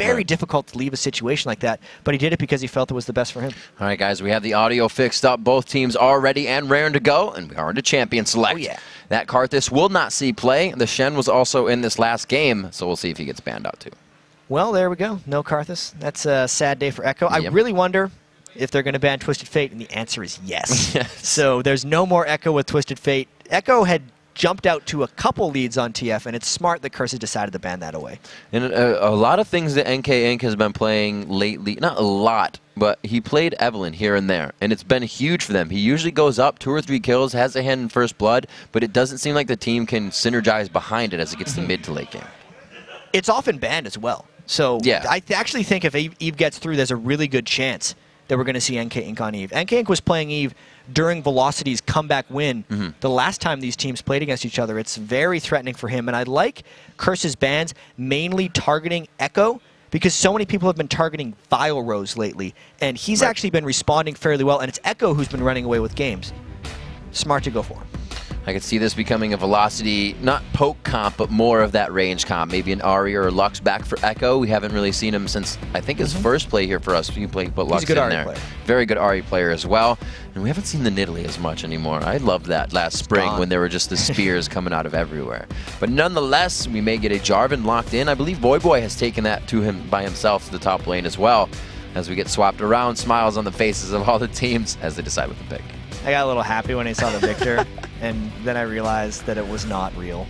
very Right. difficult to leave a situation like that, but he did it because he felt it was the best for him. All right, guys, we have the audio fixed up. Both teams are ready and raring to go, and we are into champion select. Oh, yeah. That Karthus will not see play. The Shen was also in this last game, so we'll see if he gets banned out too. Well, there we go. No Karthus. That's a sad day for Echo. I really wonder if they're going to ban Twisted Fate, and the answer is yes. Yes. So there's no more Echo with Twisted Fate. Echo had jumped out to a couple leads on TF, and it's smart that Curse has decided to ban that away. And a, a lot of things that NK Inc. has been playing lately, not a lot, but he played Evelynn here and there, and it's been huge for them. He usually goes up two or three kills, has a hand in first blood, but it doesn't seem like the team can synergize behind it as it gets to mid to late game. It's often banned as well. So Yeah. I th- actually think if Eve, Eve gets through, there's a really good chance that we're going to see NK Inc. on Eve. NK Inc. was playing Eve during Velocity's comeback win Mm-hmm. the last time these teams played against each other. It's very threatening for him. And I like Curse's bans mainly targeting Echo because so many people have been targeting Vileroze lately. And he's Right. actually been responding fairly well. And it's Echo who's been running away with games. Smart to go for. I could see this becoming a velocity, not poke comp, but more of that range comp. Maybe an Ahri or a Lux back for Echo. We haven't really seen him since I think his first play here for us. He played put Lux Mm-hmm. good in Ahri there. player. Very good Ahri player as well. And we haven't seen the Nidalee as much anymore. I loved that last spring gone. when there were just the spears coming out of everywhere. But nonetheless, we may get a Jarvan locked in. I believe Voyboy has taken that to him by himself to the top lane as well. As we get swapped around, smiles on the faces of all the teams as they decide what to pick. I got a little happy when I saw the Viktor, and then I realized that it was not real.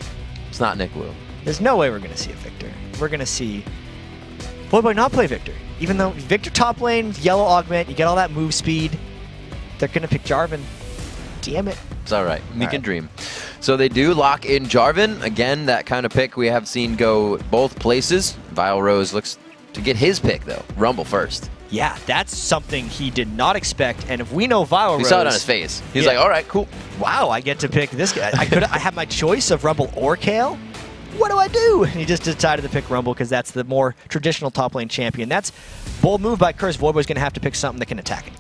It's not Nick Wu. There's no way we're going to see a Viktor. We're going to see Voyboy not play Viktor. Even though Viktor top lane, yellow augment, you get all that move speed, they're going to pick Jarvan. Damn it. It's all right. We All can right. dream. So they do lock in Jarvan. Again, that kind of pick we have seen go both places. Vileroze looks to get his pick, though. Rumble first. Yeah, that's something he did not expect. And if we know Vileroze, saw it on his face. He's Yeah. like, all right, cool. wow, I get to pick this guy. I could I have my choice of Rumble or Kayle. What do I do? And he just decided to pick Rumble because that's the more traditional top lane champion. That's bold move by Curse. Voyboy's going to have to pick something that can attack it.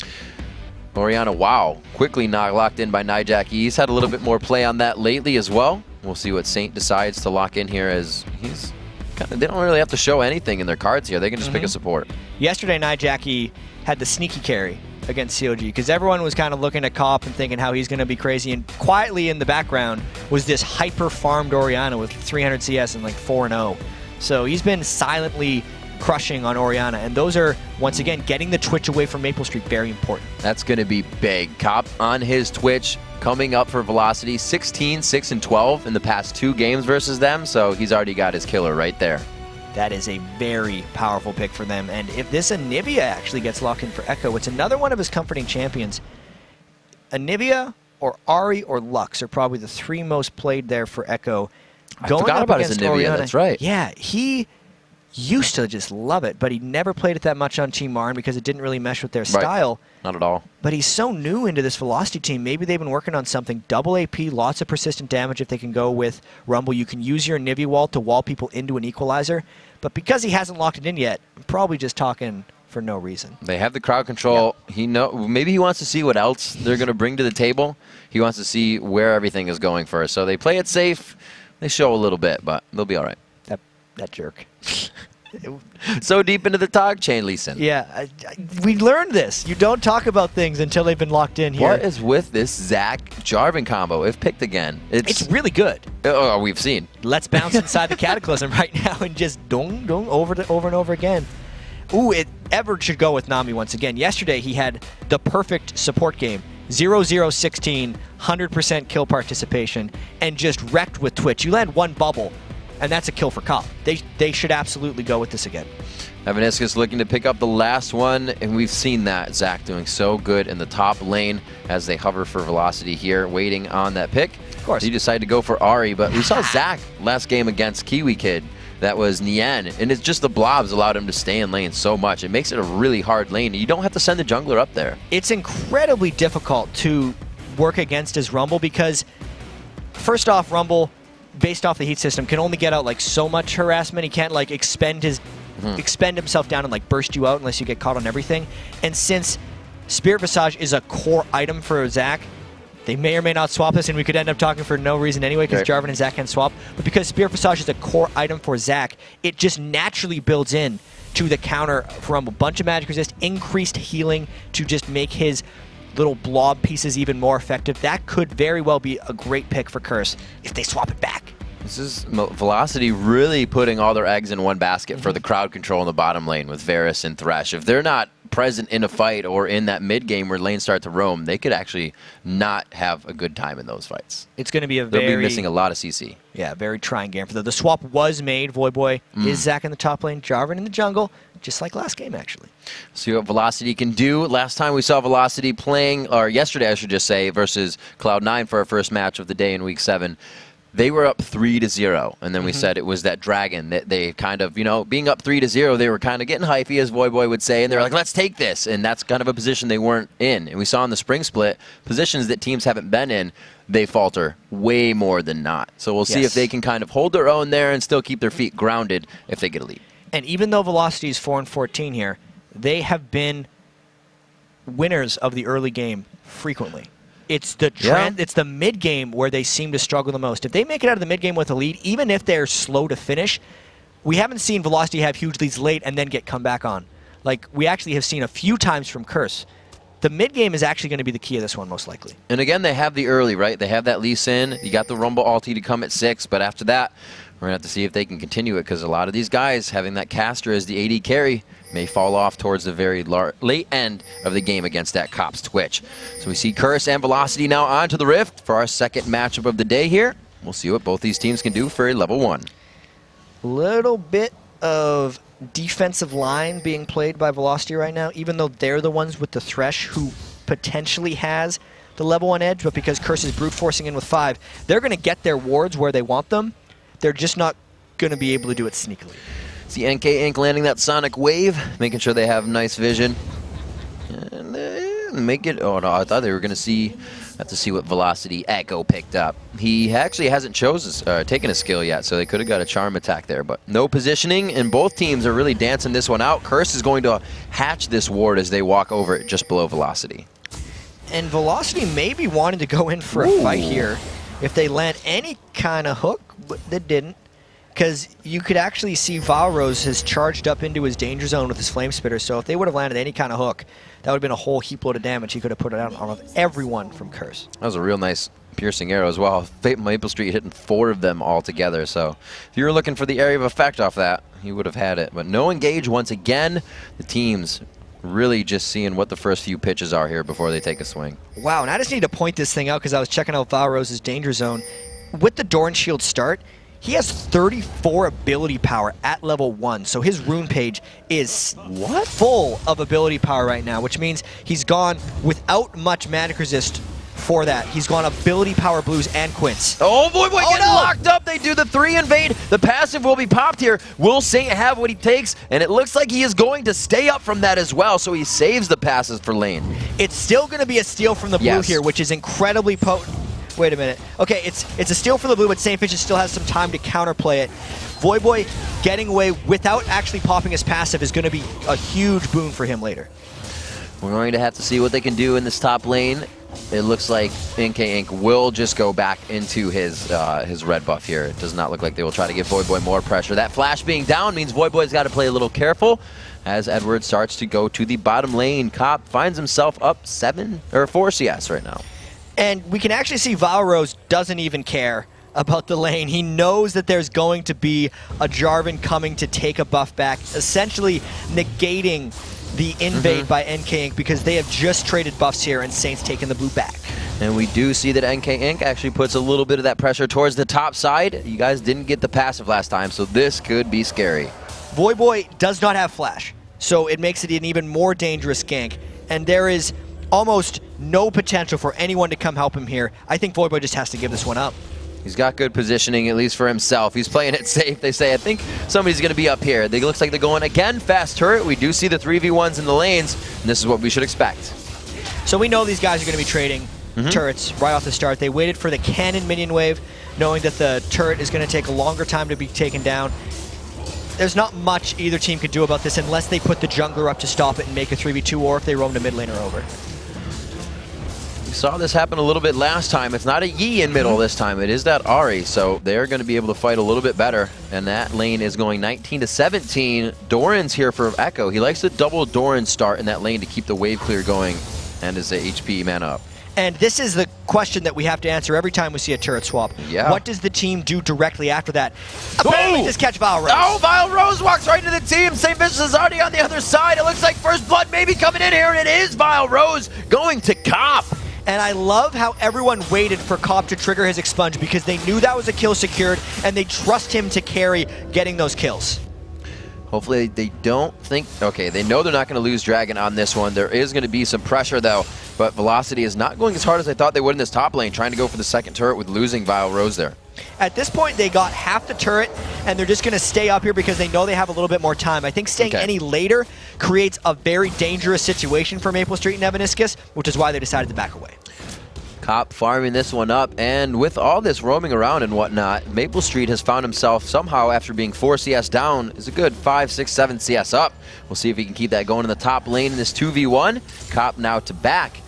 Oriana, wow. Quickly locked in by Nyjacky. He's had a little bit more play on that lately as well. We'll see what Saint decides to lock in here as he's kind of, they don't really have to show anything in their cards here. They can just pick a mm-hmm. support. Yesterday night, Jackie had the sneaky carry against COG because everyone was kind of looking at Cop and thinking how he's going to be crazy. And quietly in the background was this hyper farmed Oriana with 300 CS and like 4 0. So he's been silently crushing on Oriana. And those are, once again, getting the Twitch away from Maple Street very important. That's going to be big. Cop on his Twitch coming up for Velocity 16, 6, and 12 in the past two games versus them. So he's already got his killer right there. That is a very powerful pick for them. And if this Anivia actually gets locked in for Echo, it's another one of his comforting champions. Anivia or Ahri or Lux are probably the three most played there for Echo. I forgot about his Anivia, that's right. Yeah, he used to just love it, but he never played it that much on Team Marn because it didn't really mesh with their style. Not at all. But he's so new into this Velocity team. Maybe they've been working on something. Double AP, lots of persistent damage if they can go with Rumble. You can use your Nivy wall to wall people into an equalizer. But because he hasn't locked it in yet, I'm probably just talking for no reason. They have the crowd control. He know maybe he wants to see what else they're going to bring to the table. He wants to see where everything is going first. So they play it safe. They show a little bit, but they'll be all right. That jerk. So deep into the talk chain, Leeson. yeah, I, I, we learned this. You don't talk about things until they've been locked in here. What is with this Zac Jarvan combo? If picked again, it's, it's really good. oh, oh we've seen. Let's bounce inside the cataclysm right now and just dong dong over to, over and over again. Ooh, it ever should go with Nami once again. Yesterday he had the perfect support game. 0-0-16, 100% kill participation, and just wrecked with Twitch. You land one bubble, and that's a kill for Cop. They they should absolutely go with this again. Evaniscus looking to pick up the last one, and we've seen that. Zac doing so good in the top lane as they hover for velocity here, waiting on that pick. Of course. He decided to go for Ahri, but we saw Zac last game against Kiwi Kid. That was Nien, and it's just the blobs allowed him to stay in lane so much. It makes it a really hard lane. You don't have to send the jungler up there. it's incredibly difficult to work against his Rumble because, first off, Rumble, based off the heat system, can only get out like so much harassment. He can't like expend his mm-hmm. expend himself down and like burst you out unless you get caught on everything. And since Spirit Visage is a core item for Zac, they may or may not swap this, and we could end up talking for no reason anyway because Right. Jarvan and Zac can swap. But because Spirit Visage is a core item for Zac, it just naturally builds in to the counter from a bunch of magic resist, increased healing to just make his little blob pieces even more effective. That could very well be a great pick for Curse if they swap it back. This is Velocity really putting all their eggs in one basket for mm-hmm. the crowd control in the bottom lane with Varus and Thresh. If they're not present in a fight or in that mid game where lanes start to roam, they could actually not have a good time in those fights. It's going to be a They'll very be missing a lot of CC. yeah, very trying game for them. The swap was made. Voyboy Mm. is Zac in the top lane, Jarvan in the jungle, just like last game actually. See what Velocity can do. Last time we saw Velocity playing, or yesterday I should just say, versus Cloud9 for our first match of the day in Week 7. They were up three to zero, and then we mm-hmm. said it was that dragon that they kind of, you know, being up three to zero, they were kind of getting hypey, as Voyboy would say, and they were like, "Let's take this," and that's kind of a position they weren't in. And we saw in the spring split positions that teams haven't been in, they falter way more than not. So we'll see Yes. if they can kind of hold their own there and still keep their feet grounded if they get a lead. And even though Velocity is 4 and 14 here, they have been winners of the early game frequently. It's the trend, it's the mid game where they seem to struggle the most. If they make it out of the mid game with a lead, even if they're slow to finish, we haven't seen Velocity have huge leads late and then get come back on. Like we actually have seen a few times from Curse. The mid game is actually going to be the key of this one, most likely. And again, they have the early, right? They have that Lee Sin. You got the Rumble ulti to come at six, but after that, we're going to have to see if they can continue it because a lot of these guys having that caster as the AD carry may fall off towards the very late end of the game against that Cops Twitch. So we see Curse and Velocity now onto the Rift for our second matchup of the day here. We'll see what both these teams can do for a level one. little bit of defensive line being played by Velocity right now, even though they're the ones with the Thresh who potentially has the level one edge, but because Curse is brute forcing in with five, they're going to get their wards where they want them. They're just not going to be able to do it sneakily. See NK Inc. landing that Sonic Wave, making sure they have nice vision. And uh, make it. Oh no, I thought they were going to see. Have to see what velocity Echo picked up. He actually hasn't chosen uh, taken a skill yet, so they could have got a charm attack there. But no positioning, and both teams are really dancing this one out. Curse is going to hatch this ward as they walk over it just below velocity. And Velocity may be wanting to go in for a fight here if they land any kind of hook, but they didn't. Because you could actually see Valrose has charged up into his danger zone with his flame spitter. So if they would have landed any kind of hook, that would have been a whole heap load of damage he could have put it out on everyone from Curse. That was a real nice piercing arrow as well. Fate Maple Street hitting four of them all together. So if you were looking for the area of effect off that, you would have had it. But no engage once again. The teams really just seeing what the first few pitches are here before they take a swing. Wow, and I just need to point this thing out because I was checking out Valrose's danger zone. With the Doran's Shield start, he has 34 ability power at level 1, so his rune page is what? full of ability power right now, which means he's gone without much magic resist for that. He's gone ability power blues and quints. Oh boy, boy, Oh, getting no! locked up. They do the three invade. The passive will be popped here. Will Saint have what he takes? And it looks like he is going to stay up from that as well. So he saves the passes for lane. It's still going to be a steal from the blue Yes. here, which is incredibly potent. Wait a minute. Okay, it's it's a steal for the blue, but St. Vicious still has some time to counterplay it. Voyboy getting away without actually popping his passive is going to be a huge boon for him later. We're going to have to see what they can do in this top lane. It looks like NK Inc. will just go back into his uh, his red buff here. It does not look like they will try to give Voyboy more pressure. That flash being down means Voyboy's got to play a little careful as Edward starts to go to the bottom lane. Cop finds himself up seven or four CS right now. And we can actually see Valrose doesn't even care about the lane. He knows that there's going to be a Jarvan coming to take a buff back, essentially negating the invade mm-hmm. by NK Inc. because they have just traded buffs here and Saints taking the blue back. And we do see that NK Inc. actually puts a little bit of that pressure towards the top side. You guys didn't get the passive last time, so this could be scary. Voyboy does not have flash, so it makes it an even more dangerous gank. And there is almost no potential for anyone to come help him here. I think Voyboy just has to give this one up. He's got good positioning, at least for himself. He's playing it safe. They say, I think somebody's going to be up here. It looks like they're going again fast turret. We do see the 3v1s in the lanes, and this is what we should expect. So we know these guys are going to be trading mm-hmm. turrets right off the start. They waited for the cannon minion wave, knowing that the turret is going to take a longer time to be taken down. There's not much either team could do about this unless they put the jungler up to stop it and make a 3v2 or if they roam to mid lane or over. Saw this happen a little bit last time. It's not a Yi in middle this time. It is that Ahri. So they're going to be able to fight a little bit better. And that lane is going 19 to 17. Doran's here for Echo. He likes to double Doran start in that lane to keep the wave clear going and is the HP man up. And this is the question that we have to answer every time we see a turret swap. Yeah. What does the team do directly after that? Apparently Oh! just catch Vileroze. Oh, Vileroze walks right into the team. St. Vicious is already on the other side. It looks like First Blood maybe coming in here, and it is Vileroze going to Cop. And I love how everyone waited for Cop to trigger his expunge because they knew that was a kill secured and they trust him to carry getting those kills. Hopefully they don't think, okay, they know they're not going to lose Dragon on this one. There is going to be some pressure though, but Velocity is not going as hard as I thought they would in this top lane, trying to go for the second turret with losing Vileroze there. At this point, they got half the turret, and they're just going to stay up here because they know they have a little bit more time. I think staying Okay. any later creates a very dangerous situation for Maple Street and Evaniscus, which is why they decided to back away. Cop farming this one up, and with all this roaming around and whatnot, Maple Street has found himself somehow, after being 4 CS down, is a good 5, 6, 7 CS up. We'll see if he can keep that going in the top lane in this 2v1. Cop now to back.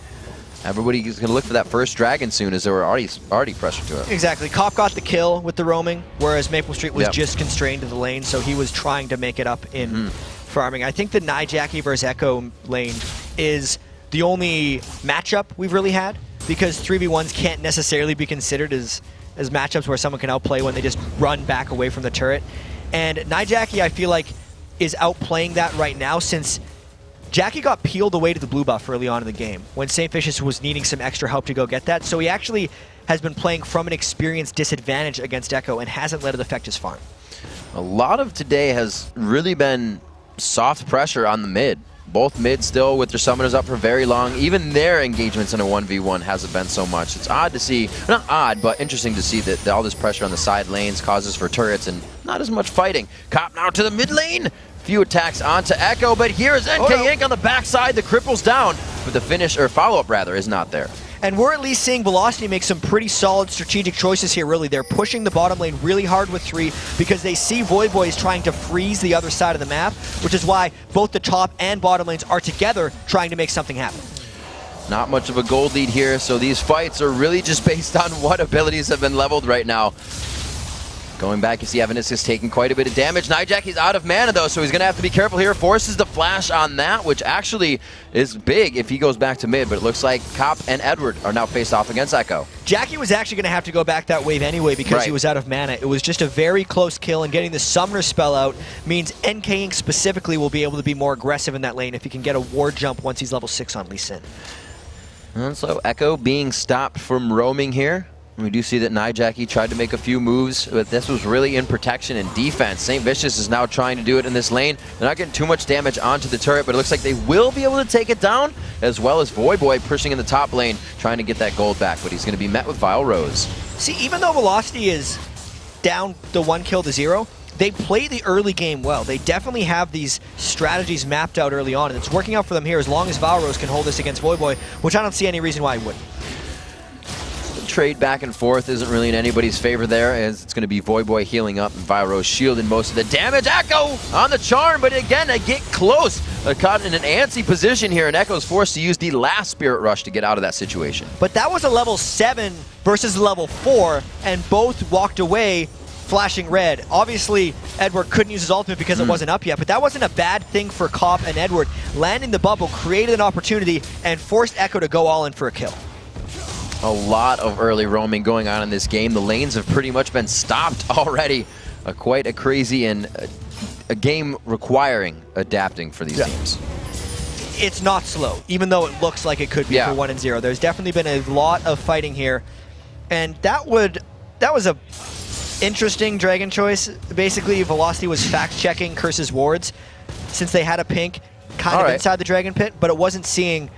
Everybody is going to look for that first dragon soon, as there were already already pressure to it. Exactly. Cop got the kill with the roaming, whereas Maple Street was Yep. just constrained to the lane, so he was trying to make it up in Mm-hmm. farming. I think the Nyjacky versus Echo lane is the only matchup we've really had because 3v1s can't necessarily be considered as, as matchups where someone can outplay when they just run back away from the turret. And Nyjacky, I feel like, is outplaying that right now since Jackie got peeled away to the blue buff early on in the game when St. Vicious was needing some extra help to go get that. So he actually has been playing from an experience disadvantage against Echo and hasn't let it affect his farm. A lot of today has really been soft pressure on the mid. Both mid still with their summoners up for very long. Even their engagements in a 1v1 hasn't been so much. It's odd to see, not odd, but interesting to see that all this pressure on the side lanes causes for turrets and not as much fighting. Cop now to the mid lane. Few attacks onto Echo, but here's NK Oh, no. Inc. on the backside. The cripple's down, but the finish, or follow-up rather, is not there. And we're at least seeing Velocity make some pretty solid strategic choices here, really. They're pushing the bottom lane really hard with three because they see Voyboy's trying to freeze the other side of the map, which is why both the top and bottom lanes are together trying to make something happen. Not much of a gold lead here, so these fights are really just based on what abilities have been leveled right now. Going back, you see Evanis is taking quite a bit of damage. Nyjacky, he's out of mana though, so he's going to have to be careful here. Forces the flash on that, which actually is big if he goes back to mid, but it looks like Cop and Edward are now faced off against Echo. Jackie was actually going to have to go back that wave anyway because Right. he was out of mana. It was just a very close kill, and getting the Summoner spell out means NK Inc. specifically will be able to be more aggressive in that lane if he can get a ward jump once he's level 6 on Lee Sin. And so Echo being stopped from roaming here. We do see that Nyjacky tried to make a few moves, but this was really in protection and defense. St. Vicious is now trying to do it in this lane. They're not getting too much damage onto the turret, but it looks like they will be able to take it down, as well as Voyboy pushing in the top lane, trying to get that gold back, but he's going to be met with Vileroze. See, even though Velocity is down the one kill to zero, they play the early game well. They definitely have these strategies mapped out early on, and it's working out for them here as long as Valrose can hold this against Voyboy, which I don't see any reason why he wouldn't. Trade back and forth isn't really in anybody's favor there, as it's going to be Voyboy healing up and Vileroze shielding most of the damage. Echo on the charm, but again, they get close. They're caught in an antsy position here, and Echo's forced to use the last Spirit Rush to get out of that situation. But that was a level 7 versus level 4, and both walked away flashing red. Obviously, Edward couldn't use his ultimate because it hmm. wasn't up yet, but that wasn't a bad thing for Cop and Edward. Landing the bubble created an opportunity and forced Echo to go all in for a kill. A lot of early roaming going on in this game. The lanes have pretty much been stopped already. Uh, quite a crazy and uh, a game requiring adapting for these Yeah. teams. It's not slow, even though it looks like it could be Yeah. for 1 and 0. There's definitely been a lot of fighting here, and that would that was a interesting dragon choice. Basically, Velocity was fact checking Curse's wards since they had a pink kind All of right. inside the dragon pit, but it wasn't seeing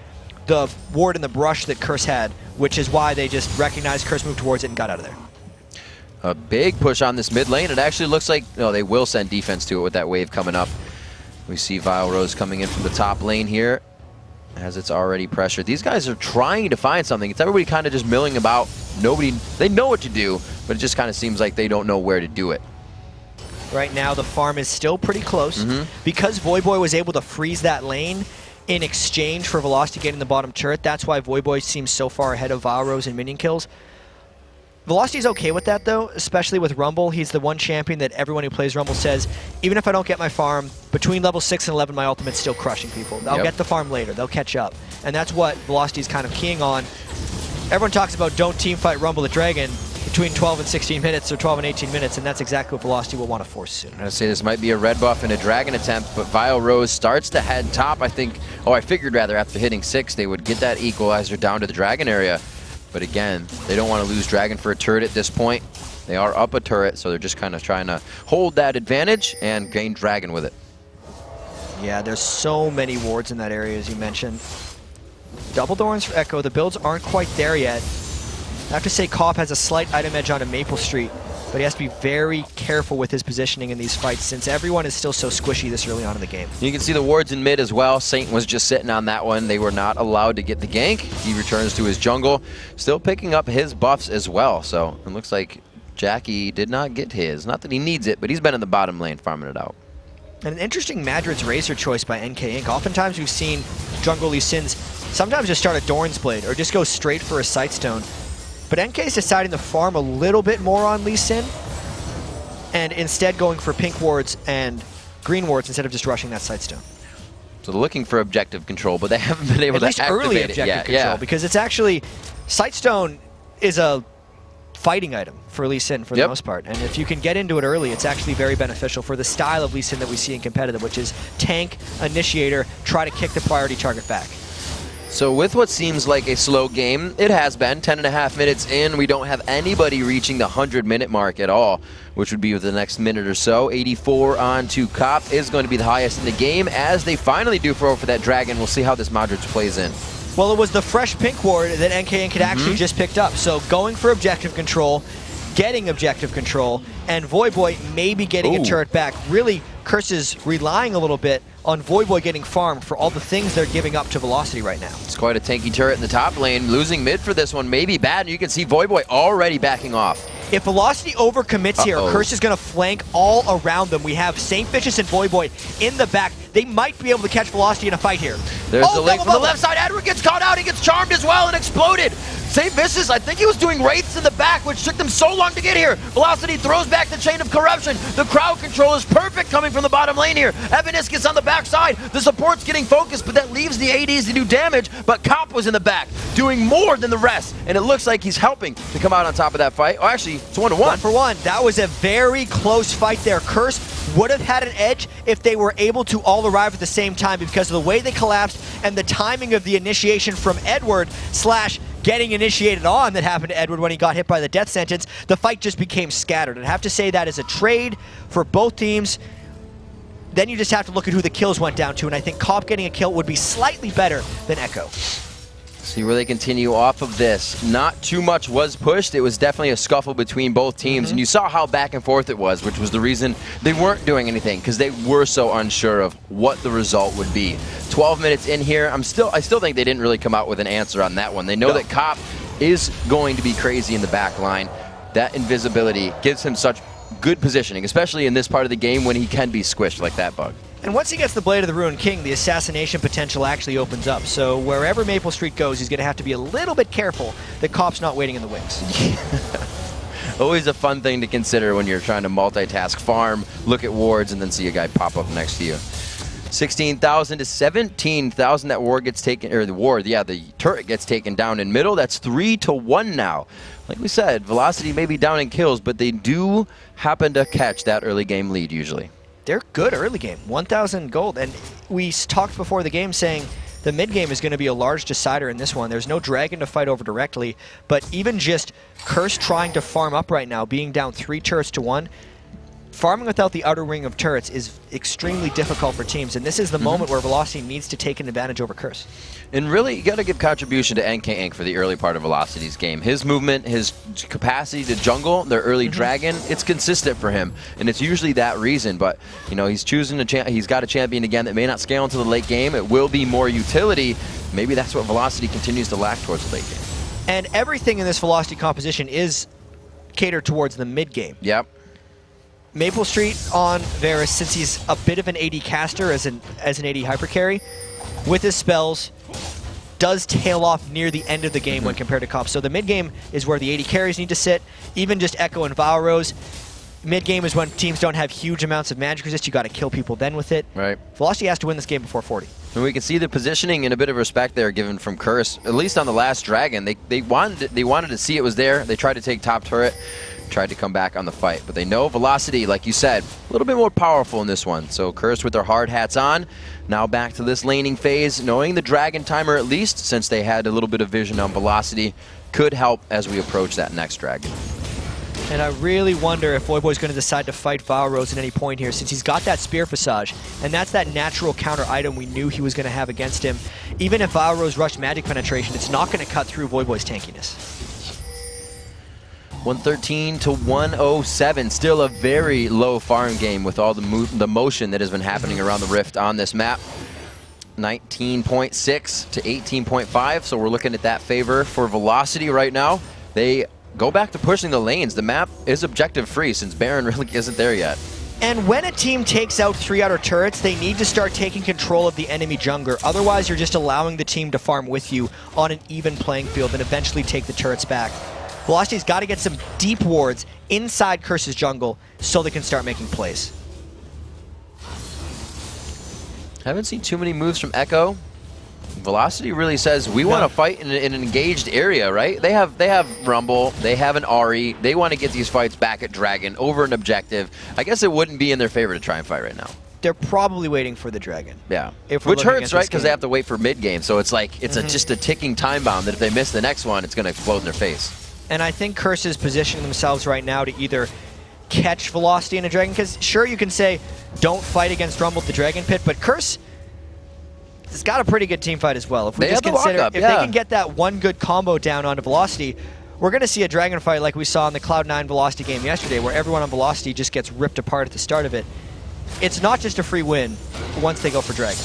the ward in the brush that Curse had, which is why they just recognized Curse moved towards it and got out of there. A big push on this mid lane. It actually looks like no, they will send defense to it with that wave coming up. We see Vileroze coming in from the top lane here as it's already pressured. These guys are trying to find something. It's everybody kind of just milling about. Nobody, they know what to do, but it just kind of seems like they don't know where to do it. Right now, the farm is still pretty close. Mm-hmm. Because Voyboy was able to freeze that lane, in exchange for Velocity getting the bottom turret. That's why Voyboy seems so far ahead of Valros in minion kills. Velocity's okay with that though, especially with Rumble. He's the one champion that everyone who plays Rumble says, even if I don't get my farm, between level 6 and 11 my ultimate's still crushing people. I'll Yep. get the farm later, they'll catch up. And that's what Velocity's kind of keying on. Everyone talks about don't team fight Rumble the Dragon between 12 and 16 minutes or 12 and 18 minutes, and that's exactly what Velocity will want to force soon. I'm gonna say this might be a red buff and a dragon attempt, but Vileroze starts to head top. I think, oh, I figured rather after hitting six, they would get that equalizer down to the dragon area. But again, they don't want to lose dragon for a turret at this point. They are up a turret, so they're just kind of trying to hold that advantage and gain dragon with it. Yeah, there's so many wards in that area, as you mentioned. Double Thorns for Echo. The builds aren't quite there yet. I have to say, Cop has a slight item edge onto Maple Street, but he has to be very careful with his positioning in these fights since everyone is still so squishy this early on in the game. You can see the wards in mid as well. Saint was just sitting on that one. They were not allowed to get the gank. He returns to his jungle, still picking up his buffs as well. So it looks like Jackie did not get his. Not that he needs it, but he's been in the bottom lane farming it out. And an interesting Madred's Razor choice by NK Inc. Oftentimes we've seen Jungle Lee Sins sometimes just start a Doran's Blade or just go straight for a Sightstone. But NK is deciding to farm a little bit more on Lee Sin and instead going for pink wards and green wards instead of just rushing that Sightstone. So they're looking for objective control, but they haven't been able At to least activate early objective control yeah. because it's actually Sightstone is a fighting item for Lee Sin for the most part. And if you can get into it early, it's actually very beneficial for the style of Lee Sin that we see in competitive, which is tank, initiator, try to kick the priority target back. So with what seems like a slow game, it has been 10 and a half minutes in. We don't have anybody reaching the 100 minute mark at all, which would be with the next minute or so. 84 on to Cop is going to be the highest in the game as they finally do throw for that dragon. We'll see how this Modric plays in. Well, it was the fresh pink ward that NKN could actually mm-hmm. just picked up. So going for objective control, getting objective control, and Voyboy maybe getting a turret back. Really, Curse is relying a little bit on Voyboy getting farmed for all the things they're giving up to Velocity right now. It's quite a tanky turret in the top lane. Losing mid for this one may be bad, and you can see Voyboy already backing off. If Velocity overcommits here, Uh-oh. Curse is going to flank all around them. We have St. Vicious and Voyboy in the back. They might be able to catch Velocity in a fight here. There's oh, the link from the left side. Edward gets caught out. He gets charmed as well and exploded. St. Vicious, I think he was doing wraiths in the back, which took them so long to get here. Velocity throws back the chain of corruption. The crowd control is perfect coming from the bottom lane here. Evanis gets on the backside. The support's getting focused, but that leaves the ADs to do damage. But Cop was in the back, doing more than the rest. And it looks like he's helping to come out on top of that fight. Oh, actually, it's one to one. One for one. That was a very close fight there. Curse would have had an edge if they were able to all arrive at the same time because of the way they collapsed and the timing of the initiation from Edward slash getting initiated on that happened to Edward when he got hit by the death sentence. The fight just became scattered. I'd have to say that is a trade for both teams. Then you just have to look at who the kills went down to, and I think Cop getting a kill would be slightly better than Echo. See where they continue off of this. Not too much was pushed. It was definitely a scuffle between both teams, mm-hmm. and you saw how back and forth it was, which was the reason they weren't doing anything because they were so unsure of what the result would be. 12 minutes in here, I'm still, I still think they didn't really come out with an answer on that one. They know No. that Cop is going to be crazy in the back line. That invisibility gives him such good positioning, especially in this part of the game when he can be squished like that bug. And once he gets the Blade of the Ruined King, the assassination potential actually opens up. So wherever Maple Street goes, he's going to have to be a little bit careful that Cop's not waiting in the wings. Always a fun thing to consider when you're trying to multitask, farm, look at wards, and then see a guy pop up next to you. 16,000 to 17,000. That war gets taken, or the war, yeah, the turret gets taken down in middle. That's three to one now. Like we said, Velocity may be down in kills, but they do happen to catch that early game lead usually. They're good early game, 1,000 gold. And we talked before the game saying the mid game is going to be a large decider in this one. There's no dragon to fight over directly, but even just Curse trying to farm up right now, being down three turrets to one, farming without the outer ring of turrets is extremely difficult for teams. And this is the mm-hmm. moment where Velocity needs to take an advantage over Curse. And really, you got to give contribution to NK Inc. for the early part of Velocity's game. His movement, his capacity to jungle, their early mm-hmm. dragon, it's consistent for him, and it's usually that reason. But you know, he's choosing a he's got a champion again that may not scale into the late game. It will be more utility. Maybe that's what Velocity continues to lack towards the late game. And everything in this Velocity composition is catered towards the mid game. Yep. Maple Street on Varus, since he's a bit of an AD caster as an as an AD hyper carry, with his spells, does tail off near the end of the game when mhm. compared to Cop. So the mid game is where the AD carries need to sit. Even just Echo and Valros. Mid game is when teams don't have huge amounts of magic resist. You got to kill people then with it. Right. Velocity has to win this game before 40. And we can see the positioning and a bit of respect there given from Curse. At least on the last Dragon, they they wanted they wanted to see it was there. They tried to take top turret, tried to come back on the fight, but they know Velocity, like you said, a little bit more powerful in this one. So Curse with their hard hats on, now back to this laning phase, knowing the Dragon timer at least, since they had a little bit of vision on Velocity, could help as we approach that next Dragon. And I really wonder if Voyboy's going to decide to fight Valros at any point here, since he's got that Spirit Visage, and that's that natural counter item we knew he was going to have against him. Even if Valros rushed Magic Penetration, it's not going to cut through Voyboy's tankiness. 113 to 107. Still a very low farm game with all the mo the motion that has been happening around the Rift on this map. 19.6 to 18.5, so we're looking at that favor for Velocity right now. They go back to pushing the lanes. The map is objective free since Baron really isn't there yet. And when a team takes out three outer turrets, they need to start taking control of the enemy jungler. Otherwise, you're just allowing the team to farm with you on an even playing field and eventually take the turrets back. Velocity's got to get some deep wards inside Curse's jungle so they can start making plays. Haven't seen too many moves from Echo. Velocity really says we want to fight in, in, an engaged area, right? They have they have Rumble, they have an Ahri, they want to get these fights back at Dragon over an objective. I guess it wouldn't be in their favor to try and fight right now. They're probably waiting for the Dragon. Yeah, which hurts, right? Because they have to wait for mid game, so it's like it's mm -hmm. a, mm-hmm. just a ticking time bomb that if they miss the next one, it's going to explode in their face. And I think Curse is positioning themselves right now to either catch Velocity in a Dragon, because sure you can say don't fight against Rumble at the Dragon Pit, but Curse it's got a pretty good team fight as well. If we they just consider up, if yeah. they can get that one good combo down onto Velocity, we're going to see a Dragon fight like we saw in the Cloud9 Velocity game yesterday, where everyone on Velocity just gets ripped apart at the start of it. It's not just a free win once they go for Dragon.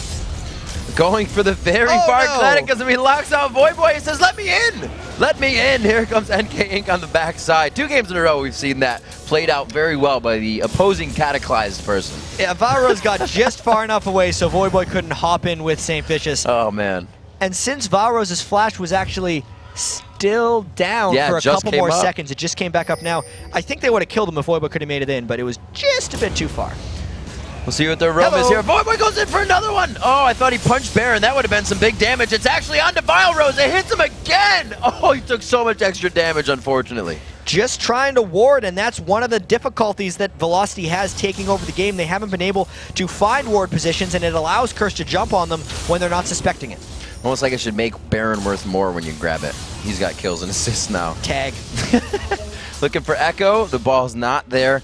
Going for the very oh, far no. because he locks out Voyboy. He says, let me in! Let me in! Here comes NK Inc. on the backside. Two games in a row we've seen that played out very well by the opposing cataclysmed person. Yeah, Valros got just far enough away so Voyboy couldn't hop in with St. Vicious. Oh, man. And since Valros' flash was actually still down yeah, for a couple more up. seconds, it just came back up now. I think they would have killed him if Voyboy could have made it in, but it was just a bit too far. We'll see what their roam Hello. is here. Voyboy goes in for another one. Oh, I thought he punched Baron. That would have been some big damage. It's actually on to Rose. It hits him again. Oh, he took so much extra damage, unfortunately. Just trying to ward, and that's one of the difficulties that Velocity has taking over the game. They haven't been able to find ward positions, and it allows Curse to jump on them when they're not suspecting it. Almost like it should make Baron worth more when you grab it. He's got kills and assists now. Tag. Looking for Echo. The ball's not there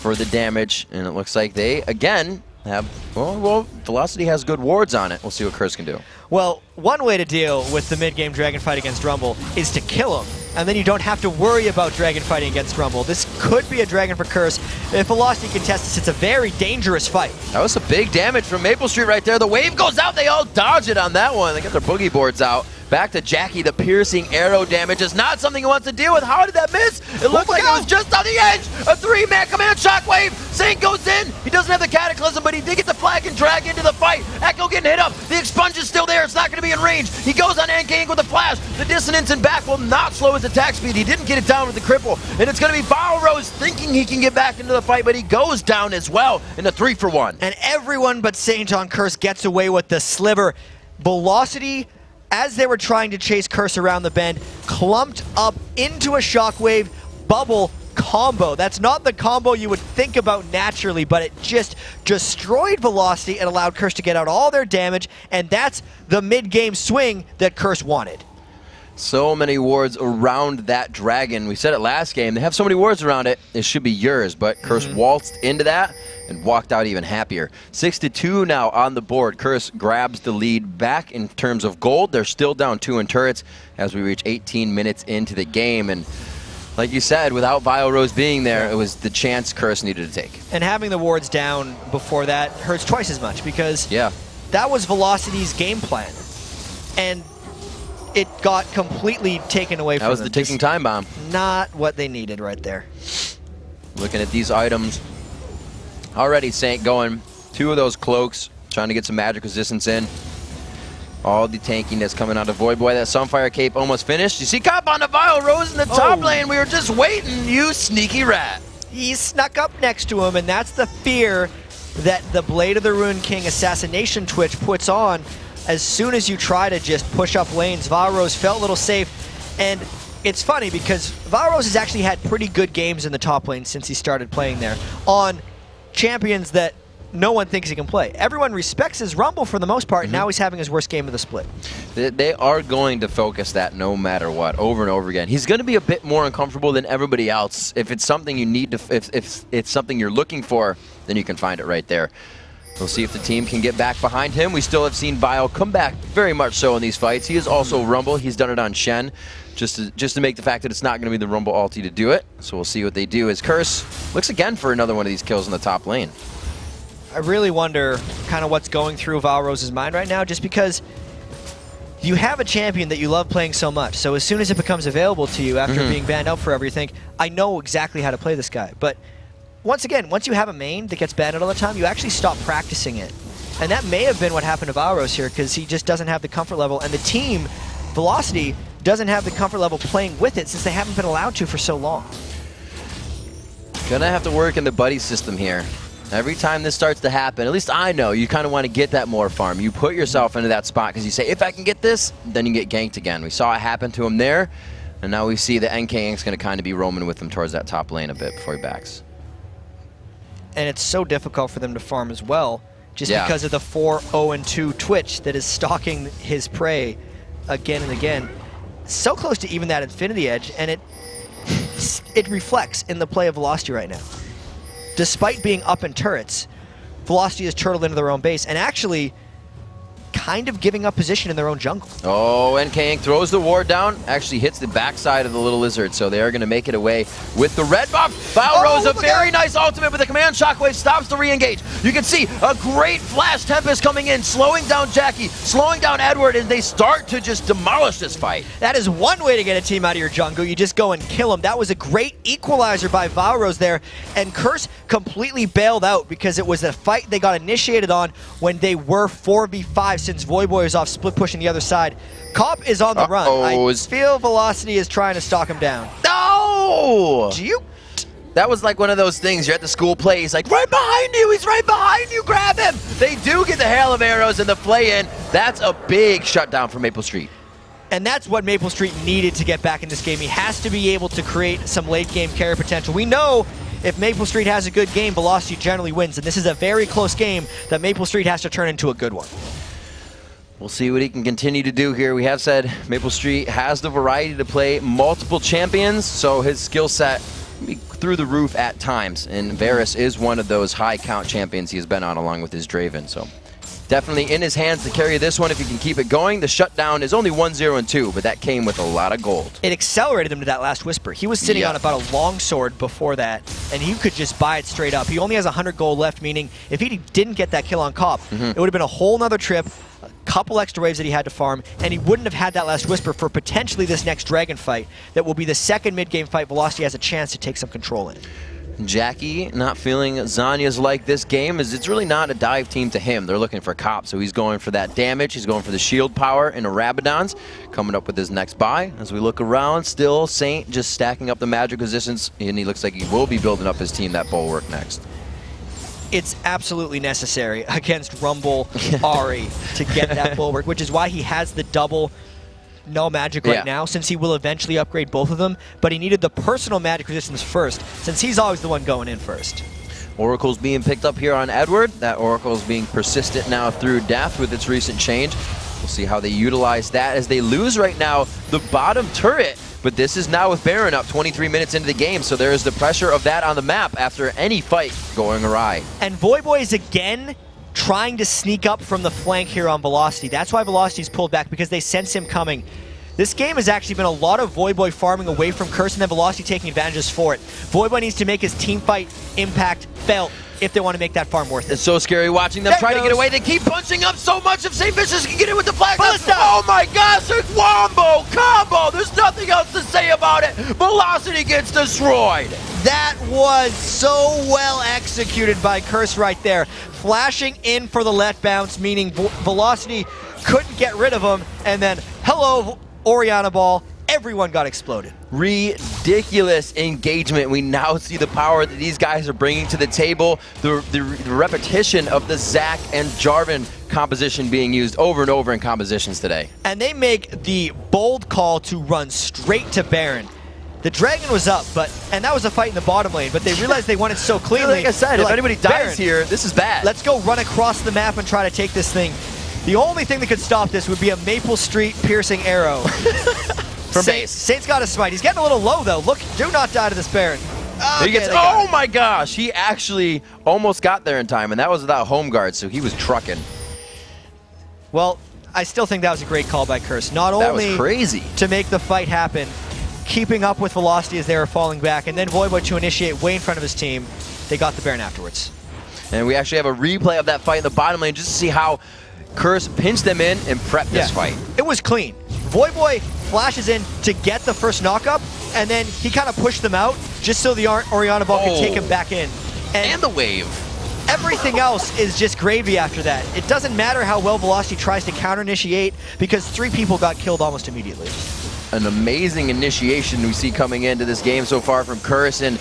for the damage, and it looks like they, again, have, well, well, Velocity has good wards on it. We'll see what Curse can do. Well, one way to deal with the mid-game Dragon fight against Rumble is to kill him, and then you don't have to worry about Dragon fighting against Rumble. This could be a Dragon for Curse. If Velocity contests this, it's a very dangerous fight. That was some big damage from Maple Street right there. The wave goes out. They all dodge it on that one. They got their boogie boards out. Back to Jackie. The piercing arrow damage is not something he wants to deal with. How did that miss? It looked like it was just on the edge. A three-man command shockwave. Saint goes in. He doesn't have the cataclysm, but he did get the flag and drag into the fight. Echo getting hit up. The expunge is still there. It's not going to be in range. He goes on NK with a flash. The dissonance and back will not slow his attack speed. He didn't get it down with the cripple. And it's going to be Bowl Rose thinking he can get back into the fight, but he goes down as well in a three for one. And everyone but Saint on Curse gets away with the sliver. Velocity as they were trying to chase Curse around the bend, clumped up into a Shockwave bubble combo. That's not the combo you would think about naturally, but it just destroyed Velocity and allowed Curse to get out all their damage, and that's the mid-game swing that Curse wanted. So many wards around that dragon. We said it last game. They have so many wards around it, it should be yours. But Curse mm -hmm. waltzed into that and walked out even happier. 6 to 2 now on the board. Curse grabs the lead back in terms of gold. They're still down two in turrets as we reach 18 minutes into the game. And like you said, without Vileroze being there, it was the chance Curse needed to take. And having the wards down before that hurts twice as much because yeah. that was Velocity's game plan. And it got completely taken away that from That was the ticking time bomb. Not what they needed right there. Looking at these items, Already Saint going two of those cloaks, trying to get some magic resistance in. All the tankiness coming out of Voyboy. That Sunfire Cape almost finished. You see Cop on the Vileroze in the top Oh. lane. We were just waiting, you sneaky rat. He snuck up next to him, and that's the fear that the Blade of the Ruined King assassination twitch puts on as soon as you try to just push up lanes. Valrose felt a little safe, and it's funny because Valrose has actually had pretty good games in the top lane since he started playing there on champions that no one thinks he can play. Everyone respects his Rumble for the most part, and now he's having his worst game of the split. They, they are going to focus that no matter what, over and over again. He's going to be a bit more uncomfortable than everybody else. If it's something you need to, if, if it's something you're looking for, then you can find it right there. We'll see if the team can get back behind him. We still have seen Vile come back very much so in these fights. He is also Rumble. He's done it on Shen, just to, just to make the fact that it's not going to be the Rumble ulti to do it. So we'll see what they do. As Curse looks again for another one of these kills in the top lane. I really wonder kind of what's going through Valrose's mind right now, just because you have a champion that you love playing so much. So as soon as it becomes available to you after mm-hmm. being banned out forever, you think, I know exactly how to play this guy. But once again, once you have a main that gets banned all the time, you actually stop practicing it. And that may have been what happened to Valrose here, because he just doesn't have the comfort level. And the team, Velocity, doesn't have the comfort level playing with it since they haven't been allowed to for so long. Gonna have to work in the buddy system here. Every time this starts to happen, at least I know, you kind of want to get that more farm. You put yourself into that spot because you say, if I can get this, then you get ganked again. We saw it happen to him there, and now we see the NK Inc's going to kind of be roaming with him towards that top lane a bit before he backs. And it's so difficult for them to farm as well, just Yeah. because of the 4 0 and 2 Twitch that is stalking his prey again and again. So close to even that Infinity Edge, and it it reflects in the play of Velocity right now. Despite being up in turrets, Velocity has turtled into their own base and actually kind of giving up position in their own jungle. Oh, NK Inc throws the ward down, actually hits the backside of the little lizard, so they are going to make it away with the red buff. Val Oh, a very nice ultimate, but the command shockwave stops the re-engage. You can see a great flash tempest coming in, slowing down Jackie, slowing down Edward, and they start to just demolish this fight. That is one way to get a team out of your jungle. You just go and kill them. That was a great equalizer by Valros there. And Curse completely bailed out because it was a fight they got initiated on when they were 4v5 since Voyboy was off split pushing the other side. Cop is on the run. Uh-oh. I feel Velocity is trying to stalk him down. No! Do you? That was like one of those things you're at the school play. He's like, right behind you. He's right behind you. Grab him. They do get the hail of arrows and the flay in. That's a big shutdown for Maple Street. And that's what Maple Street needed to get back in this game. He has to be able to create some late game carry potential. We know if Maple Street has a good game, Velocity generally wins. And this is a very close game that Maple Street has to turn into a good one. We'll see what he can continue to do here. We have said Maple Street has the variety to play multiple champions, so his skill set can be through the roof at times. And Varus is one of those high count champions he has been on along with his Draven. So definitely in his hands to carry this one if he can keep it going. The shutdown is only 1-0 and 2, but that came with a lot of gold. It accelerated him to that last whisper. He was sitting Yeah. on about a long sword before that, and he could just buy it straight up. He only has 100 gold left, meaning if he didn't get that kill on Cop, Mm-hmm. it would have been a whole nother trip, couple extra waves that he had to farm, and he wouldn't have had that last whisper for potentially this next dragon fight that will be the second mid-game fight Velocity has a chance to take some control in. Jackie not feeling Zhonya's like this game is it's really not a dive team to him. They're looking for Cop, so he's going for that damage. He's going for the shield power in a Rabadon's. Coming up with his next buy. As we look around, still Saint just stacking up the magic resistance, and he looks like he will be building up his team that bulwark next. It's absolutely necessary against Rumble Ahri to get that bulwark, which is why he has the double no magic right Yeah. now, since he will eventually upgrade both of them. But he needed the personal magic resistance first, since he's always the one going in first. Oracle's being picked up here on Edward. That Oracle's being persistent now through death with its recent change. We'll see how they utilize that as they lose right now the bottom turret. But this is now with Baron up 23 minutes into the game, so there is the pressure of that on the map after any fight going awry. And Voyboy is again trying to sneak up from the flank here on Velocity. That's why Velocity's pulled back, because they sense him coming. This game has actually been a lot of Voyboy farming away from Curse and then Velocity taking advantages for it. Voyboy needs to make his team fight impact felt if they want to make that farm worth it. It's so scary watching them There try to get away. They keep punching up so much if St. Vicious can get it with the flag. Oh my gosh, a wombo combo. There's nothing else to say about it. Velocity gets destroyed. That was so well executed by Curse right there. Flashing in for the let bounce, meaning Velocity couldn't get rid of him, and then hello, Oriana Ball. Everyone got exploded. Ridiculous engagement. We now see the power that these guys are bringing to the table. The, the, the repetition of the Zac and Jarvan composition being used over and over in compositions today. And they make the bold call to run straight to Baron. The dragon was up, but and that was a fight in the bottom lane, but they realized they won it so cleanly. Like I said, They're if like, anybody dies "Baron, here, this is bad. Let's go run across the map and try to take this thing. The only thing that could stop this would be a Maple Street piercing arrow. From Saint, base. Saint's got a smite. He's getting a little low though. Look, do not die to this Baron. he Okay, gets, oh it. my gosh, he actually almost got there in time, and that was without home guard, so he was trucking. Well, I still think that was a great call by Curse. Not That was only crazy. to make the fight happen, keeping up with velocity as they were falling back, and then Voyboy to initiate way in front of his team. They got the Baron afterwards. And we actually have a replay of that fight in the bottom lane just to see how Curse pinched them in and prepped this fight. It was clean. Voyboy flashes in to get the first knockup, and then he kind of pushed them out just so the Or- Orianna ball could Oh. take him oh. back in. And the wave. Everything else is just gravy after that. It doesn't matter how well Velocity tries to counter initiate because three people got killed almost immediately. an amazing initiation we see coming into this game so far from Curse. And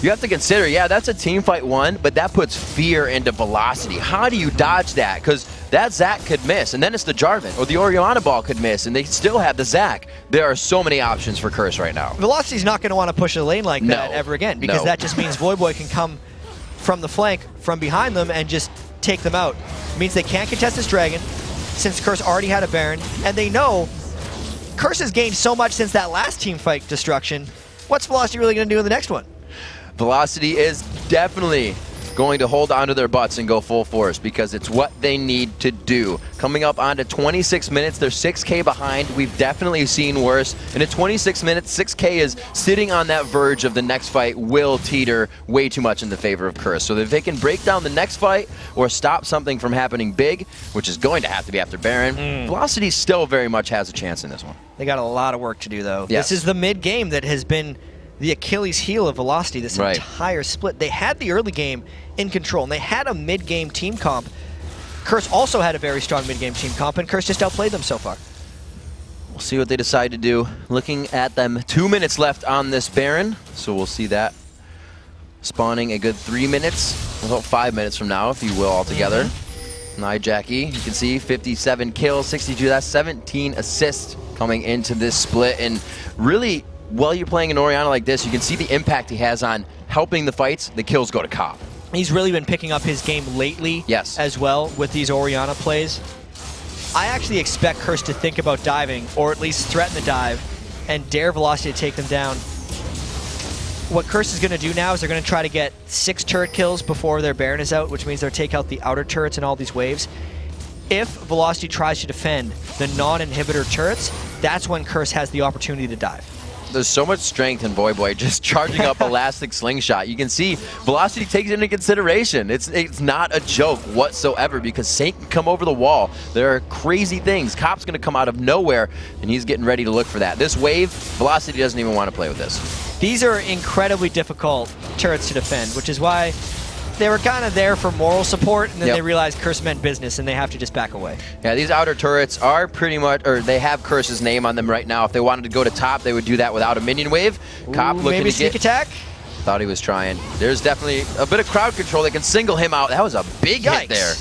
you have to consider, yeah, that's a team fight one, but that puts fear into velocity. How do you dodge that? Because that Zac could miss, and then it's the Jarvan or the Orianna ball could miss, and they still have the Zac. There are so many options for Curse right now. Velocity's not going to want to push a lane like that ever again because No. that just means Voyboy can come from the flank, from behind them, and just take them out. means they can't contest this dragon since Curse already had a Baron, and they know Curse has gained so much since that last team fight destruction. What's Velocity really going to do in the next one? Velocity is definitely going to hold onto their butts and go full force because it's what they need to do. Coming up onto 26 minutes, they're 6K behind. We've definitely seen worse. And at 26 minutes, 6K is sitting on that verge of the next fight will teeter way too much in the favor of Curse. So if they can break down the next fight or stop something from happening big, which is going to have to be after Baron, hmm. Velocity still very much has a chance in this one. They got a lot of work to do, though. Yes. This is the mid game that has been the Achilles heel of Velocity this Right. entire split. They had the early game in control, and they had a mid game team comp. Curse also had a very strong mid game team comp, and Curse just outplayed them so far. We'll see what they decide to do. Looking at them, two minutes left on this Baron, so we'll see that spawning a good three minutes, about five minutes from now, if you will, altogether. Mm Jackie, you can see 57 kills, 62. That's 17 assists coming into this split, and really, while you're playing an Orianna like this, you can see the impact he has on helping the fights. The kills go to Cop. He's really been picking up his game lately Yes. as well with these Orianna plays. I actually expect Curse to think about diving, or at least threaten the dive, and dare Velocity to take them down. What Curse is going to do now is they're going to try to get six turret kills before their Baron is out, which means they'll take out the outer turrets and all these waves. If Velocity tries to defend the non-inhibitor turrets, that's when Curse has the opportunity to dive. There's so much strength in Voyboy just charging up Elastic Slingshot. You can see Velocity takes it into consideration. It's it's not a joke whatsoever because Saint can come over the wall. There are crazy things. Cop's going to come out of nowhere, and he's getting ready to look for that. This wave, Velocity doesn't even want to play with this. These are incredibly difficult turrets to defend, which is why they were kind of there for moral support, and then Yep. they realized Curse meant business, and they have to just back away. Yeah, these outer turrets are pretty much, or they have Curse's name on them right now. If they wanted to go to top, they would do that without a minion wave. Cop Ooh, looking maybe to sneak get. attack. Thought he was trying. There's definitely a bit of crowd control that can single him out. That was a big Yikes. hit there.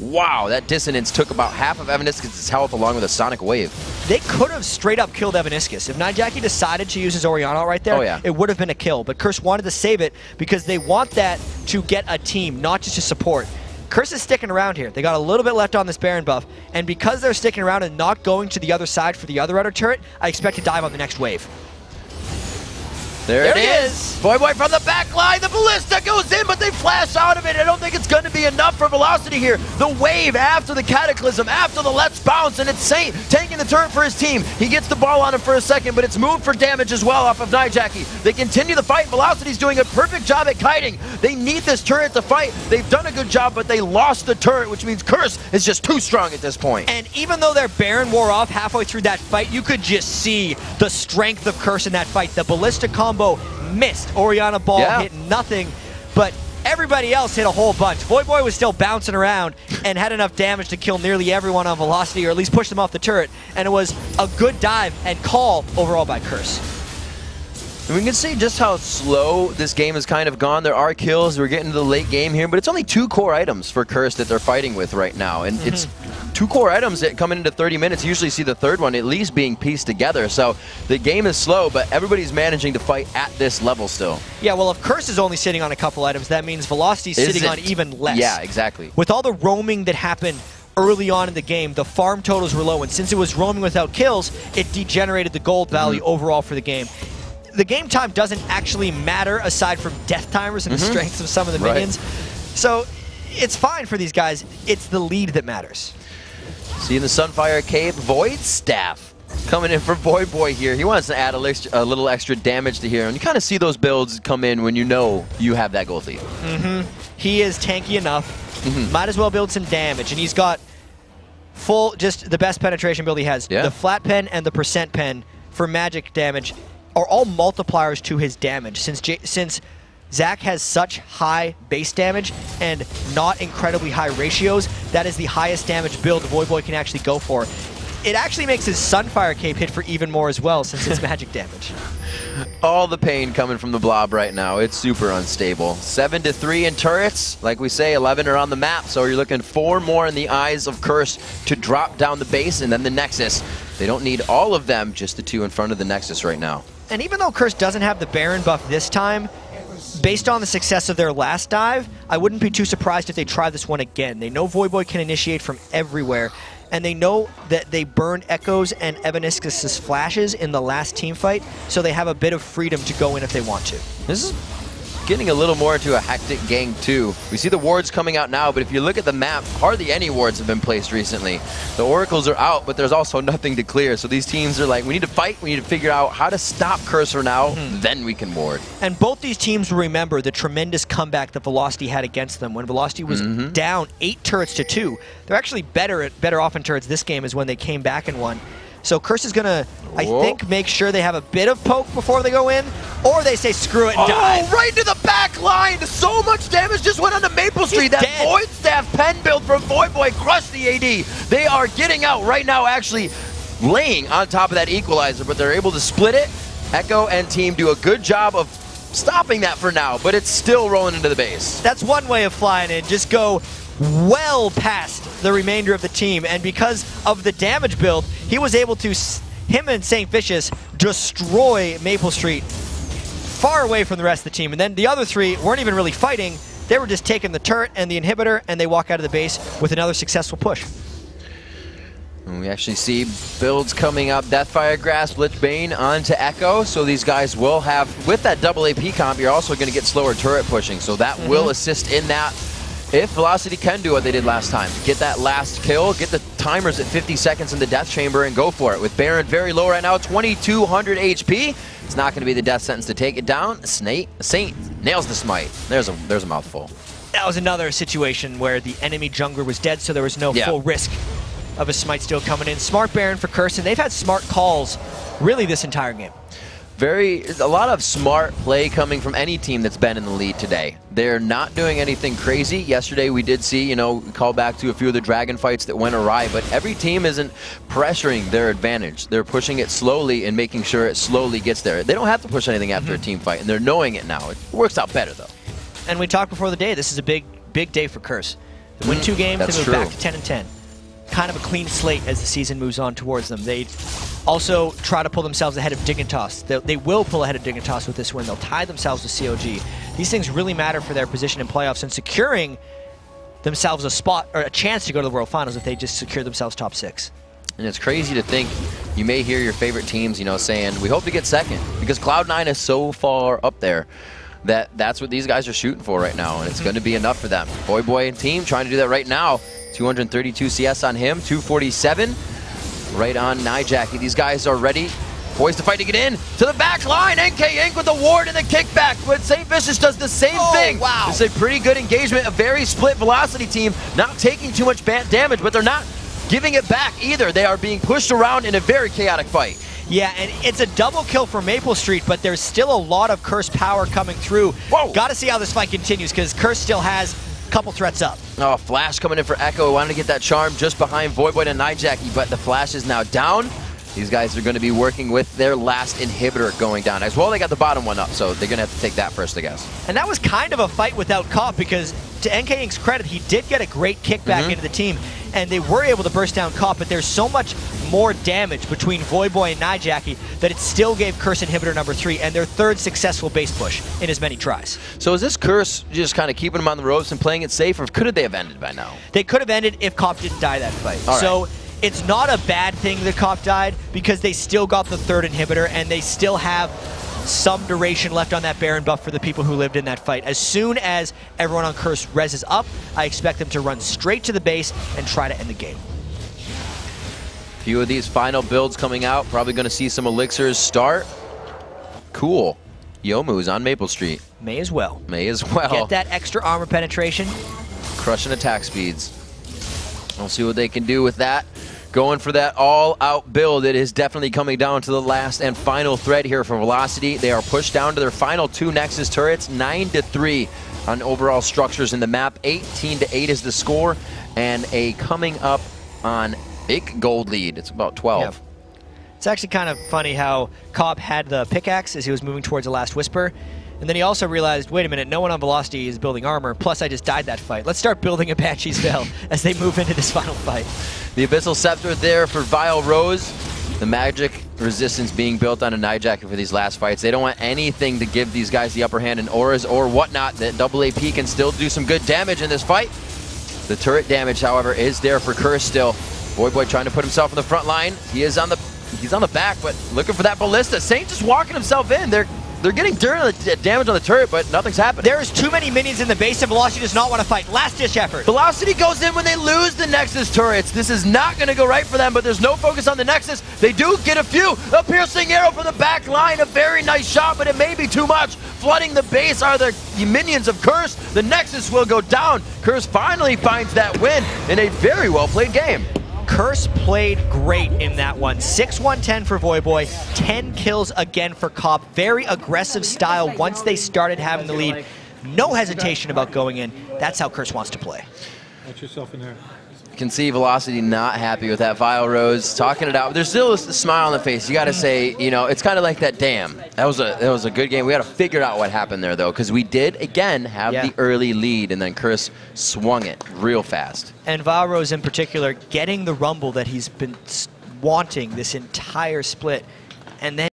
Wow, that dissonance took about half of Evaniscus' health along with a sonic wave. They could have straight up killed Evaniscus. If Nyjacky decided to use his Orianna right there, Oh, yeah. it would have been a kill. But Curse wanted to save it because they want that to get a team, not just a support. Curse is sticking around here. They got a little bit left on this Baron buff, and because they're sticking around and not going to the other side for the other outer turret, I expect to dive on the next wave. There, There it is. is. Voyboy from the back line. The ballista goes in, but they flash out of it. I don't think it's going to be enough for velocity here. The wave after the cataclysm, after the let's bounce, and it's Saint taking the turret for his team. He gets the ball on him for a second, but it's moved for damage as well off of Nyjacky. They continue the fight. Velocity's doing a perfect job at kiting. They need this turret to fight. They've done a good job, but they lost the turret, which means Curse is just too strong at this point. And even though their Baron wore off halfway through that fight, you could just see the strength of Curse in that fight. The Ballista combo missed. Orianna Ball Yeah. hit nothing, but everybody else hit a whole bunch. Voyboy was still bouncing around and had enough damage to kill nearly everyone on velocity, or at least push them off the turret. And it was a good dive and call overall by Curse. And we can see just how slow this game has kind of gone. There are kills. We're getting to the late game here, but it's only two core items for Curse that they're fighting with right now. And it's two core items that come into 30 minutes. You usually see the third one at least being pieced together. So the game is slow, but everybody's managing to fight at this level still. Yeah, well, if Curse is only sitting on a couple items, that means Velocity's sitting on even less. Yeah, exactly. With all the roaming that happened early on in the game, the farm totals were low, and since it was roaming without kills, it degenerated the gold value Mm-hmm. overall for the game. The game time doesn't actually matter aside from death timers and the strengths of some of the Mm-hmm. Right. minions. So it's fine for these guys. It's the lead that matters. See in the Sunfire Cape, Void Staff coming in for Voyboy here. He wants to add a, a little extra damage to here, and you kind of see those builds come in when you know you have that gold lead. Mm -hmm. He is tanky enough. Mm-hmm. Might as well build some damage, and he's got full, just the best penetration build he has. Yeah. The flat pen and the percent pen for magic damage are all multipliers to his damage. Since J- since Zac has such high base damage and not incredibly high ratios, that is the highest damage build Voyboy can actually go for. It actually makes his Sunfire Cape hit for even more as well, since it's magic damage. All the pain coming from the blob right now. It's super unstable. Seven to three in turrets. Like we say, 11 are on the map. So you're looking four more in the eyes of Curse to drop down the base and then the Nexus. They don't need all of them, just the two in front of the Nexus right now. And even though Curse doesn't have the Baron buff this time, based on the success of their last dive, I wouldn't be too surprised if they try this one again. They know Voyboy can initiate from everywhere, and they know that they burned Echoes and Evaniscus' flashes in the last team fight, so they have a bit of freedom to go in if they want to. This is getting a little more into a hectic gang too. We see the wards coming out now, but if you look at the map, hardly any wards have been placed recently. The oracles are out, but there's also nothing to clear. So these teams are like, we need to fight. We need to figure out how to stop Cursor now. Then we can ward. And both these teams will remember the tremendous comeback that Velocity had against them when Velocity was Mm-hmm. down eight turrets to two. They're actually better at better off in turrets this game is when they came back and won. So Curse is gonna, I think, make sure they have a bit of poke before they go in, or they say screw it and. Oh, right into the back line. So much damage just went onto Maple Street. that dead. Void Staff pen build from Voyboy crushed the AD. They are getting out right now, actually laying on top of that equalizer, but they're able to split it. Echo and team do a good job of stopping that for now, but it's still rolling into the base. That's one way of flying in. Just go well past the remainder of the team, and because of the damage build, he was able to, him and St. Vicious, destroy Maple Street far away from the rest of the team. And then the other three weren't even really fighting. They were just taking the turret and the inhibitor, and they walk out of the base with another successful push. And we actually see builds coming up. Deathfire Grasp, Lich Bane onto Echo. So these guys will have, with that double AP comp, you're also going to get slower turret pushing. So that will mm-hmm. assist in that. If Velocity can do what they did last time, get that last kill, get the timers at 50 seconds in the Death Chamber and go for it. With Baron very low right now, 2200 HP. It's not going to be the death sentence to take it down. Snake, Saint nails the smite. There's a there's a mouthful. That was another situation where the enemy jungler was dead, so there was no Yeah. full risk of a smite still coming in. Smart Baron for Curse, and they've had smart calls really this entire game. Very a lot of smart play coming from any team that's been in the lead today. They're not doing anything crazy. Yesterday we did see, you know, call back to a few of the dragon fights that went awry, but every team isn't pressuring their advantage. They're pushing it slowly and making sure it slowly gets there. They don't have to push anything after a mm-hmm. team fight, and they're knowing it now. It works out better though. And we talked before the day. This is a big, big day for Curse. They win mm, two games. that's they move true. back to 10 and 10. Kind of a clean slate as the season moves on towards them. They also try to pull themselves ahead of Dignitas. They, they will pull ahead of Dignitas with this win. They'll tie themselves to COG. These things really matter for their position in playoffs and securing themselves a spot or a chance to go to the World Finals if they just secure themselves top six. And it's crazy to think you may hear your favorite teams, you know, saying, we hope to get second because Cloud9 is so far up there that that's what these guys are shooting for right now, and it's going to be enough for them. Voyboy and team trying to do that right now. 232 CS on him, 247 right on Nyjacky. These guys are ready. Poised to fight to get in to the back line. NK Inc. with the ward and the kickback. But St. Vicious does the same Oh, thing. wow. It's a pretty good engagement. A very split velocity team. Not taking too much damage, but they're not giving it back either. They are being pushed around in a very chaotic fight. Yeah, and it's a double kill for Maple Street, but there's still a lot of Curse power coming through. Whoa. Got to see how this fight continues because Curse still has a couple threats up. Oh, Flash coming in for Echo. Wanted to get that charm just behind Voyboy and Nyjacky, but the Flash is now down. These guys are going to be working with their last inhibitor going down. As well, they got the bottom one up, so they're going to have to take that first, I guess. And that was kind of a fight without Cop because, to NK Inc.'s credit, he did get a great kickback Mhm. into the team, and they were able to burst down Cop, but there's so much more damage between Voyboy and Nyjacky that it still gave Curse Inhibitor number three and their third successful base push in as many tries. So is this Curse just kind of keeping them on the ropes and playing it safe, or could they have ended by now? They could have ended if Cop didn't die that fight. All right. So it's not a bad thing that Cop died because they still got the third inhibitor and they still have some duration left on that Baron buff for the people who lived in that fight. As soon as everyone on Curse reses up, I expect them to run straight to the base and try to end the game. Few of these final builds coming out. Probably going to see some elixirs start. Cool. Youmuu's on Maple Street. May as well. May as well. Get that extra armor penetration. Crushing attack speeds. We'll see what they can do with that. Going for that all-out build. It is definitely coming down to the last and final thread here for Velocity. They are pushed down to their final two Nexus turrets, 9 to 3 on overall structures in the map. 18 to 8 is the score, and a coming up on big gold lead. It's about 12. Yeah. It's actually kind of funny how Cop had the pickaxe as he was moving towards the last whisper. And then he also realized, wait a minute, no one on Velocity is building armor. Plus, I just died that fight. Let's start building a Banshee's Veil as they move into this final fight. The Abyssal Scepter there for Vileroze. The magic resistance being built on a Nyjacky for these last fights. They don't want anything to give these guys the upper hand in auras or whatnot. That double AP can still do some good damage in this fight. The turret damage, however, is there for Curse still. Voyboy trying to put himself in the front line. He is on the he's on the back, but looking for that ballista. Saint just walking himself in. They're they're getting uh, damage on the turret, but nothing's happening. There's too many minions in the base, and Velocity does not want to fight. Last ditch effort. Velocity goes in when they lose the Nexus turrets. This is not going to go right for them, but there's no focus on the Nexus. They do get a few. A piercing arrow from the back line. A very nice shot, but it may be too much. Flooding the base are the minions of Curse. The Nexus will go down. Curse finally finds that win in a very well played game. Curse played great in that one. 6-1-10 for Voyboy, 10 kills again for Cop. Very aggressive style once they started having the lead. No hesitation about going in. That's how Curse wants to play. Watch yourself in there. Can see Velocity not happy with that Vileroze, talking it out. There's still a smile on the face. You got to say, you know, it's kind of like that. Damn, that was a that was a good game. We got to figure out what happened there though, because we did again have Yeah. the early lead, and then Chris swung it real fast. And Vileroze in particular, getting the rumble that he's been wanting this entire split. And then